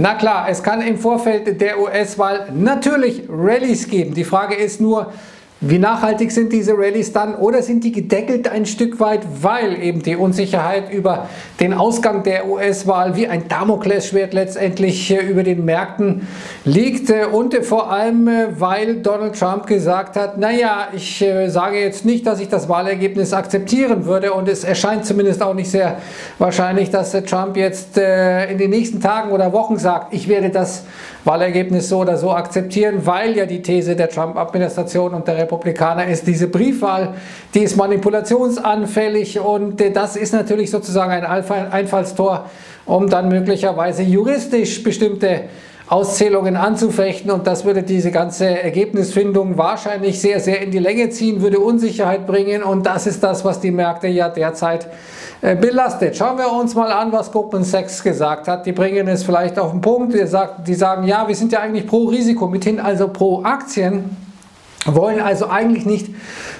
Na klar, es kann im Vorfeld der US-Wahl natürlich Rallyes geben. Die Frage ist nur, wie nachhaltig sind diese Rallyes dann? Oder sind die gedeckelt ein Stück weit, weil eben die Unsicherheit über den Ausgang der US-Wahl wie ein Damoklesschwert letztendlich äh, über den Märkten liegt äh, und vor allem, äh, weil Donald Trump gesagt hat, naja, ich sage jetzt nicht, dass ich das Wahlergebnis akzeptieren würde. Und es erscheint zumindest auch nicht sehr wahrscheinlich, dass Trump jetzt in den nächsten Tagen oder Wochen sagt, ich werde das Wahlergebnis so oder so akzeptieren, weil ja die These der Trump-Administration und der Republikaner ist, diese Briefwahl, die ist manipulationsanfällig und äh, das ist natürlich sozusagen ein Einfallstor, um dann möglicherweise juristisch bestimmte Auszählungen anzufechten und das würde diese ganze Ergebnisfindung wahrscheinlich sehr, sehr in die Länge ziehen, würde Unsicherheit bringen und das ist das, was die Märkte ja derzeit äh, belastet. Schauen wir uns mal an, was Goldman Sachs gesagt hat. Die bringen es vielleicht auf den Punkt. Die sagen, ja, wir sind ja eigentlich pro Risiko, mithin also pro Aktien wollen also eigentlich nicht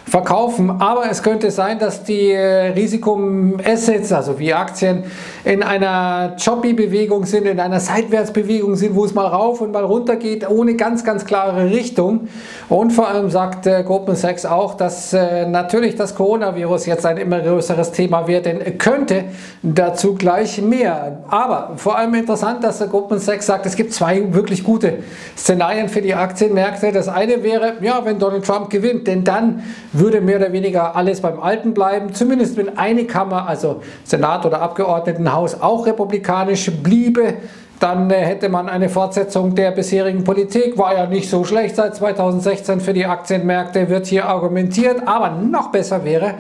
verkaufen, aber es könnte sein, dass die äh, Risikoassets, also wie Aktien, in einer Choppy-Bewegung sind, in einer Seitwärtsbewegung sind, wo es mal rauf und mal runter geht, ohne ganz, ganz klare Richtung. Und vor allem sagt äh, Goldman Sachs auch, dass äh, natürlich das Coronavirus jetzt ein immer größeres Thema werden könnte. Dazu gleich mehr. Aber vor allem interessant, dass Goldman Sachs sagt, es gibt zwei wirklich gute Szenarien für die Aktienmärkte. Das eine wäre, ja, wenn Donald Trump gewinnt, denn dann würde mehr oder weniger alles beim Alten bleiben, zumindest wenn eine Kammer, also Senat oder Abgeordnetenhaus, auch republikanisch bliebe dann äh, hätte man eine Fortsetzung der bisherigen Politik. War ja nicht so schlecht seit 2016 für die Aktienmärkte, wird hier argumentiert. Aber noch besser wäre,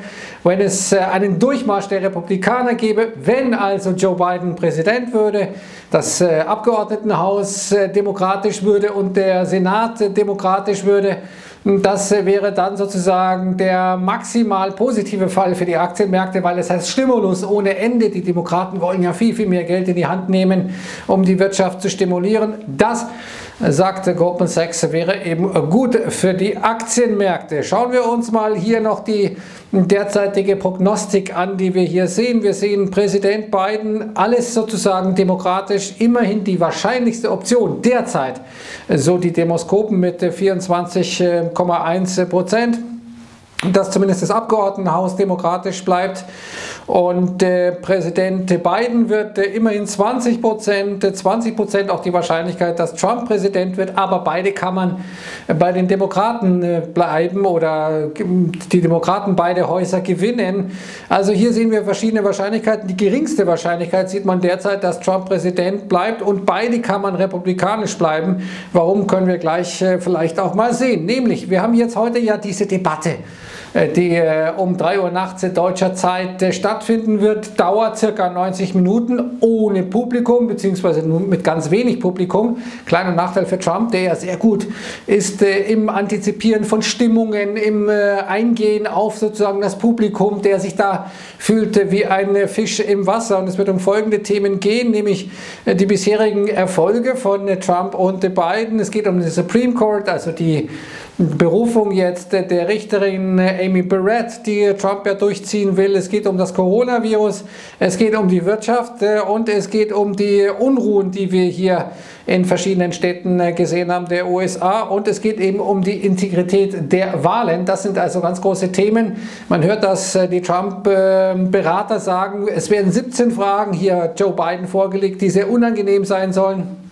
wenn es äh, einen Durchmarsch der Republikaner gäbe, wenn also Joe Biden Präsident würde, das äh, Abgeordnetenhaus demokratisch würde und der Senat demokratisch würde. Das wäre dann sozusagen der maximal positive Fall für die Aktienmärkte, weil es heißt Stimulus ohne Ende. Die Demokraten wollen ja viel, viel mehr Geld in die Hand nehmen, um die Wirtschaft zu stimulieren. Das sagte Goldman Sachs, wäre eben gut für die Aktienmärkte. Schauen wir uns mal hier noch die derzeitige Prognostik an, die wir hier sehen. Wir sehen Präsident Biden, alles sozusagen demokratisch, immerhin die wahrscheinlichste Option derzeit, so die Demoskopen mit 24,1 Prozent dass zumindest das Abgeordnetenhaus demokratisch bleibt. Und äh, Präsident Biden wird äh, immerhin 20 Prozent, 20 Prozent auch die Wahrscheinlichkeit, dass Trump Präsident wird. Aber beide Kammern äh, bei den Demokraten äh, bleiben oder die Demokraten beide Häuser gewinnen. Also hier sehen wir verschiedene Wahrscheinlichkeiten. Die geringste Wahrscheinlichkeit sieht man derzeit, dass Trump Präsident bleibt und beide Kammern republikanisch bleiben. Warum können wir gleich äh, vielleicht auch mal sehen? Nämlich, wir haben jetzt heute ja diese Debatte. Äh, die äh, um 3 Uhr nachts deutscher Zeit äh, stattfinden wird. Dauert circa 90 Minuten ohne Publikum, beziehungsweise nur mit ganz wenig Publikum. Kleiner Nachteil für Trump, der ja sehr gut ist im Antizipieren von Stimmungen, im Eingehen auf sozusagen das Publikum, der sich da fühlte wie ein Fisch im Wasser. Und es wird um folgende Themen gehen, nämlich die bisherigen Erfolge von Trump und Biden. Es geht um den Supreme Court, also die Berufung jetzt der Richterin Amy Barrett, die Trump ja durchziehen will. Es geht um das Coronavirus, es geht um die Wirtschaft äh, und es geht um die Unruhen, die wir hier in verschiedenen Städten äh, gesehen haben der USA und es geht eben um die Integrität der Wahlen. Das sind also ganz große Themen. Man hört, dass äh, die Trump-Berater sagen, es werden 17 Fragen hier Joe Biden vorgelegt, die sehr unangenehm sein sollen.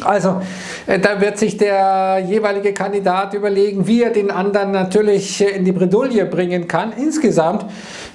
Also äh, da wird sich der jeweilige Kandidat überlegen, wie er den anderen natürlich äh, in die Bredouille bringen kann. Insgesamt,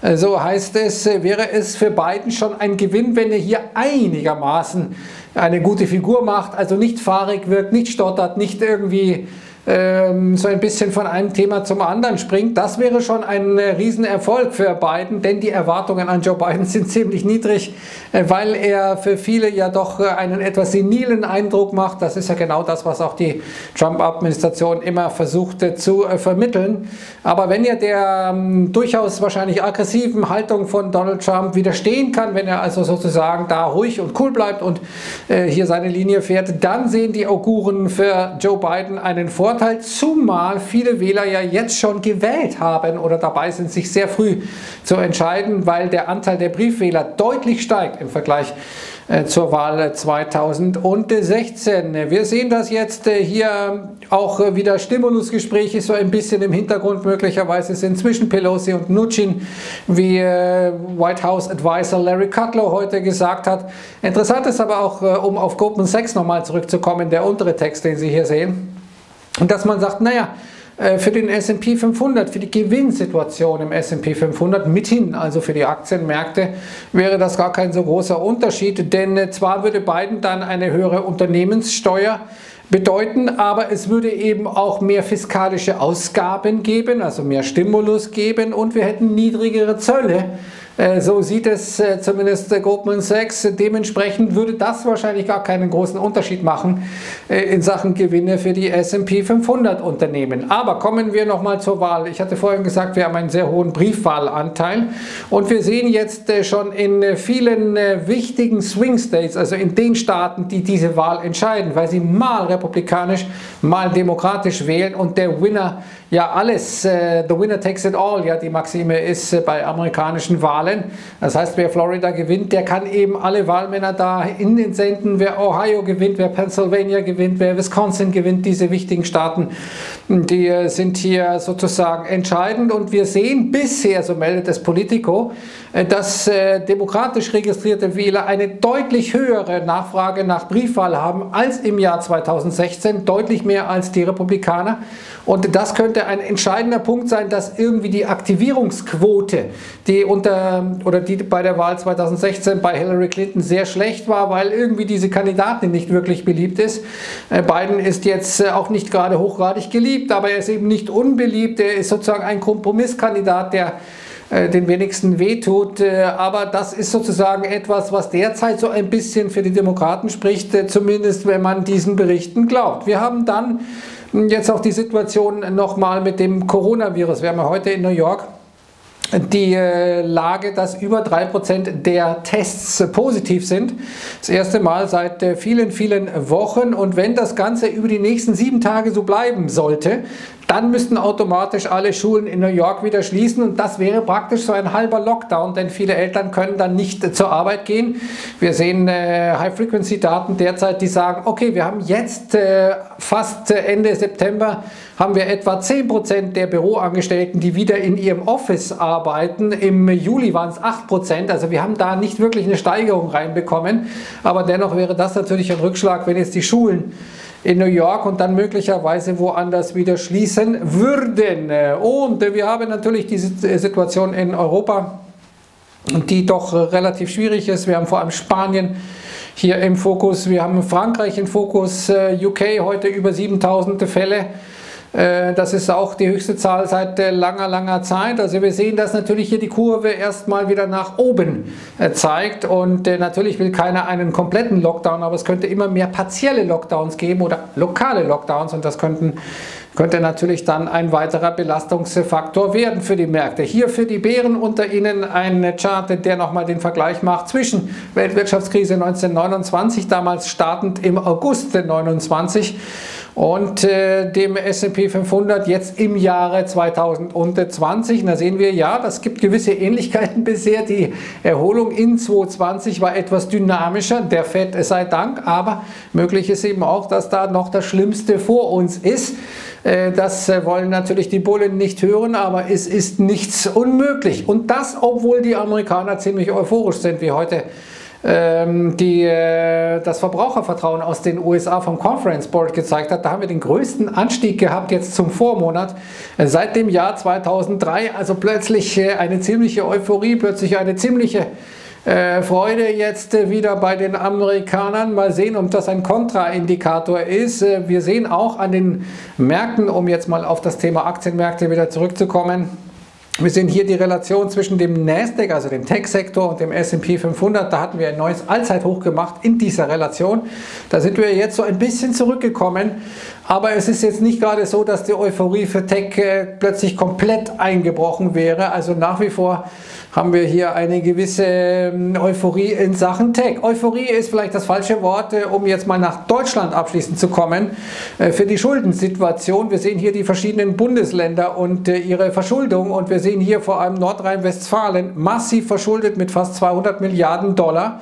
äh, so heißt es, wäre es für Biden schon ein Gewinn, wenn er hier einigermaßen eine gute Figur macht, also nicht fahrig wirkt, nicht stottert, nicht irgendwie ähm, so ein bisschen von einem Thema zum anderen springt, das wäre schon ein äh, Riesenerfolg für Biden, denn die Erwartungen an Joe Biden sind ziemlich niedrig, äh, weil er für viele ja doch äh, einen etwas senilen Eindruck macht. Das ist ja genau das, was auch die Trump-Administration immer versuchte zu vermitteln. Aber wenn er der ähm, durchaus wahrscheinlich aggressiven Haltung von Donald Trump widerstehen kann, wenn er also sozusagen da ruhig und cool bleibt und hier seine Linie fährt, dann sehen die Auguren für Joe Biden einen Vorteil Vorteil, zumal viele Wähler ja jetzt schon gewählt haben oder dabei sind, sich sehr früh zu entscheiden, weil der Anteil der Briefwähler deutlich steigt im Vergleich äh, zur Wahl 2016. Wir sehen, dass jetzt äh, hier auch äh, wieder Stimulusgespräche so ein bisschen im Hintergrund möglicherweise sind zwischen Pelosi und Nucin, wie White House Advisor Larry Kudlow heute gesagt hat. Interessant ist aber auch, um auf Goldman Sachs nochmal zurückzukommen, der untere Text, den Sie hier sehen, und dass man sagt, naja, äh, für den S&P 500, für die Gewinnsituation im S&P 500 mithin, also für die Aktienmärkte, wäre das gar kein so großer Unterschied, denn äh, zwar würde Biden dann eine höhere Unternehmenssteuer bedeuten, aber es würde eben auch mehr fiskalische Ausgaben geben, also mehr Stimulus geben und wir hätten niedrigere Zölle so sieht es äh, zumindest Goldman Sachs. Dementsprechend würde das wahrscheinlich gar keinen großen Unterschied machen äh, in Sachen Gewinne für die S&P 500 Unternehmen. Aber kommen wir nochmal zur Wahl. Ich hatte vorhin gesagt, wir haben einen sehr hohen Briefwahlanteil und wir sehen jetzt schon in vielen wichtigen Swing States, also in den Staaten, die diese Wahl entscheiden, weil sie mal republikanisch, mal demokratisch wählen und der Winner ja alles, the winner takes it all, ja die Maxime ist bei amerikanischen Wahlen Wahlen. Das heißt, wer Florida gewinnt, der kann eben alle Wahlmänner da in den senden. Wer Ohio gewinnt, wer Pennsylvania gewinnt, wer Wisconsin gewinnt, diese wichtigen Staaten, die sind hier sozusagen entscheidend. Und wir sehen bisher, so meldet es Politico, äh, dass äh, demokratisch registrierte Wähler eine deutlich höhere Nachfrage nach Briefwahl haben als im Jahr 2016, deutlich mehr als die Republikaner. Und das könnte ein entscheidender Punkt sein, dass irgendwie die Aktivierungsquote, die unter oder die bei der Wahl 2016 bei Hillary Clinton sehr schlecht war, weil irgendwie diese Kandidatin nicht wirklich beliebt ist. Äh, Biden ist jetzt auch nicht gerade hochgradig geliebt, aber er ist eben nicht unbeliebt. Er ist sozusagen ein Kompromisskandidat, der äh, den wenigsten wehtut. Aber das ist sozusagen etwas, was derzeit so ein bisschen für die Demokraten spricht, zumindest wenn man diesen Berichten glaubt. Wir haben dann Jetzt auch die Situation nochmal mit dem Coronavirus. Wir haben ja heute in New York die äh, Lage, dass über 3% der Tests positiv sind. Das erste Mal seit äh, vielen, vielen Wochen. Und wenn das Ganze über die nächsten sieben Tage so bleiben sollte, dann müssten automatisch alle Schulen in New York wieder schließen und das wäre praktisch so ein halber Lockdown, denn viele Eltern können dann nicht zur Arbeit gehen. Wir sehen äh, High-Frequency-Daten derzeit, die sagen, okay, wir haben jetzt äh, fast Ende September haben wir etwa 10% der Büroangestellten, die wieder in ihrem Office arbeiten. Im Juli waren es 8%, also wir haben da nicht wirklich eine Steigerung reinbekommen, aber dennoch wäre das natürlich ein Rückschlag, wenn jetzt die Schulen in New York und dann möglicherweise woanders wieder schließen würden. Und wir haben natürlich diese Situation in Europa, die doch relativ schwierig ist. Wir haben vor allem Spanien hier im Fokus, wir haben Frankreich im Fokus, äh, UK heute über 7000 Fälle. Äh, das ist auch die höchste Zahl seit langer, langer Zeit. Also wir sehen, dass natürlich hier die Kurve erstmal wieder nach oben äh, zeigt und äh, natürlich will keiner einen kompletten Lockdown, aber es könnte immer mehr partielle Lockdowns geben oder lokale Lockdowns und das könnten könnte natürlich dann ein weiterer Belastungsfaktor werden für die Märkte. Hier für die Bären unter Ihnen ein Chart, der nochmal den Vergleich macht zwischen Weltwirtschaftskrise 1929, damals startend im August 1929 und äh, dem S&P 500 jetzt im Jahre 2020. Und da sehen wir, ja, das gibt gewisse Ähnlichkeiten bisher. Die Erholung in 2020 war etwas dynamischer, der Fed sei Dank, aber möglich ist eben auch, dass da noch das Schlimmste vor uns ist. Äh, das äh, wollen natürlich die Bullen nicht hören, aber es ist nichts unmöglich. Und das, obwohl die Amerikaner ziemlich euphorisch sind, wie heute die, äh, das Verbrauchervertrauen aus den USA vom Conference Board gezeigt hat. Da haben wir den größten Anstieg gehabt jetzt zum Vormonat äh, seit dem Jahr 2003. Also plötzlich äh, eine ziemliche Euphorie, plötzlich eine ziemliche Freude jetzt wieder bei den Amerikanern. Mal sehen, ob das ein Kontraindikator ist. Wir sehen auch an den Märkten, um jetzt mal auf das Thema Aktienmärkte wieder zurückzukommen, wir sehen hier die Relation zwischen dem Nasdaq, also dem Tech-Sektor und dem S&P 500. Da hatten wir ein neues Allzeithoch gemacht in dieser Relation. Da sind wir jetzt so ein bisschen zurückgekommen. Aber es ist jetzt nicht gerade so, dass die Euphorie für Tech äh, plötzlich komplett eingebrochen wäre. Also nach wie vor haben wir hier eine gewisse ähm, Euphorie in Sachen Tech. Euphorie ist vielleicht das falsche Wort, äh, um jetzt mal nach Deutschland abschließend zu kommen. Äh, für die Schuldensituation. Wir sehen hier die verschiedenen Bundesländer und ihre Verschuldung und wir sehen hier vor allem Nordrhein-Westfalen massiv verschuldet mit fast 200 Milliarden Dollar.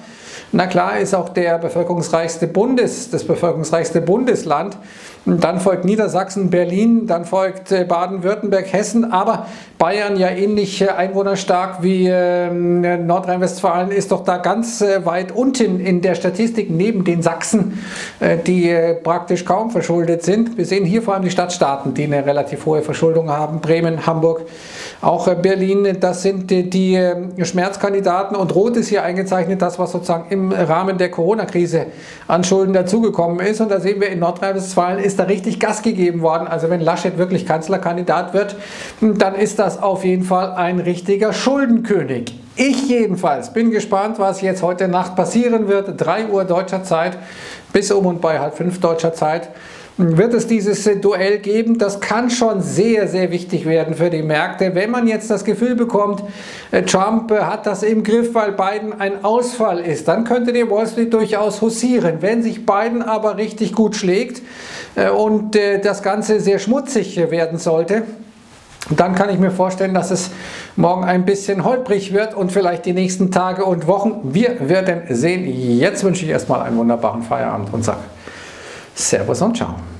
Na klar ist auch der bevölkerungsreichste Bundes, das bevölkerungsreichste Bundesland. Dann folgt Niedersachsen, Berlin, dann folgt äh, Baden-Württemberg, Hessen, aber Bayern ja ähnlich äh, einwohnerstark wie ähm, Nordrhein-Westfalen ist doch da ganz äh, weit unten in der Statistik neben den Sachsen, die praktisch kaum verschuldet sind. Wir sehen hier vor allem die Stadtstaaten, die eine relativ hohe Verschuldung haben. Bremen, Hamburg, auch Berlin, das sind die Schmerzkandidaten und Rot ist hier eingezeichnet, das was sozusagen im Rahmen der Corona-Krise an Schulden dazugekommen ist. Und da sehen wir in Nordrhein-Westfalen ist da richtig Gas gegeben worden. Also wenn Laschet wirklich Kanzlerkandidat wird, dann ist das auf jeden Fall ein richtiger Schuldenkönig. Ich jedenfalls bin gespannt, was jetzt heute Nacht passieren wird. 3 Uhr deutscher Zeit bis um und bei halb 5 deutscher Zeit wird es dieses äh, Duell geben. Das kann schon sehr, sehr wichtig werden für die Märkte. Wenn man jetzt das Gefühl bekommt, äh, Trump äh, hat das im Griff, weil Biden ein Ausfall ist, dann könnte die Wall Street durchaus hussieren. Wenn sich Biden aber richtig gut schlägt und das Ganze sehr schmutzig werden sollte, dann kann ich mir vorstellen, dass es morgen ein bisschen holprig wird und vielleicht die nächsten Tage und Wochen. Wir werden sehen. Jetzt wünsche ich erstmal einen wunderbaren Feierabend und sage Servus und ciao.